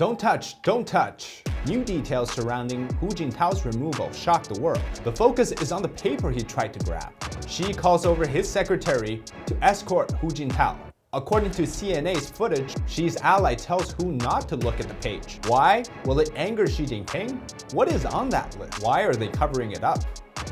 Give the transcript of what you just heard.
Don't touch, don't touch. New details surrounding Hu Jintao's removal shocked the world. The focus is on the paper he tried to grab. Xi calls over his secretary to escort Hu Jintao. According to CNA's footage, Xi's ally tells Hu not to look at the page. Why? Will it anger Xi Jinping? What is on that list? Why are they covering it up?